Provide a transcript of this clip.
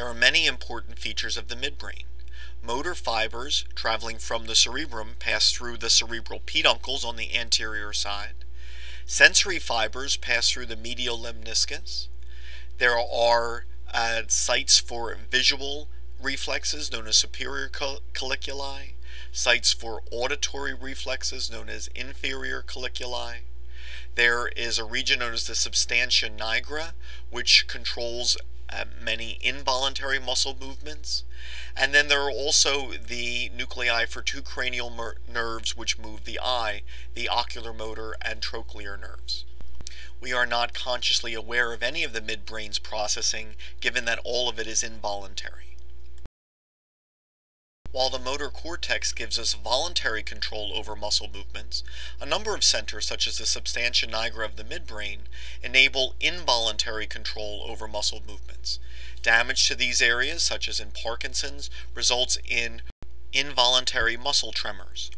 there are many important features of the midbrain. Motor fibers traveling from the cerebrum pass through the cerebral peduncles on the anterior side. Sensory fibers pass through the medial lemniscus. There are uh, sites for visual reflexes known as superior colliculi, sites for auditory reflexes known as inferior colliculi. There is a region known as the substantia nigra, which controls uh, many involuntary muscle movements. And then there are also the nuclei for two cranial nerves which move the eye, the oculomotor and trochlear nerves. We are not consciously aware of any of the midbrain's processing, given that all of it is involuntary. While the motor cortex gives us voluntary control over muscle movements, a number of centers, such as the substantia nigra of the midbrain, enable involuntary control over muscle movements. Damage to these areas, such as in Parkinson's, results in involuntary muscle tremors.